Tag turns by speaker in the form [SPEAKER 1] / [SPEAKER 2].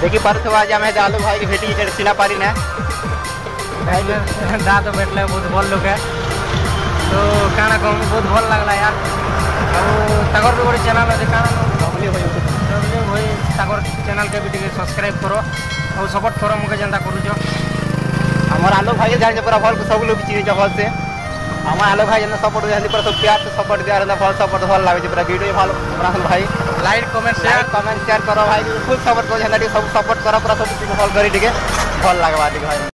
[SPEAKER 1] देखिए परसवाजा में दादू भाई की बेटी चढ़सीना पारी ने।
[SPEAKER 2] दादू बैठल बहुत भल लोग है। तो कहना कहूँ बहुत भल लगला यार। तगर भी गोटे चैनल अच्छे कहना भाई चैनल के भी सब्सक्राइब कर। और सपोर्ट कर मुझे जनता करूच
[SPEAKER 1] আমার আলোক ভাই জানি পুরা ভাল সব লোক চিনিছ से সে আমার भाई ভাই सपोर्ट दिखाते দিয়ে পুরা সব প্যার सपोर्ट দিয়ে ভাল সপোর্ট ভাল লাগে পুরা ভিডিও ভাল ইমরান भाई
[SPEAKER 2] like comment share
[SPEAKER 1] comment share करो भाई फुल सपोर्ट करो सब सपोर्ट करो पूरा सब टीम भल लगवा भाई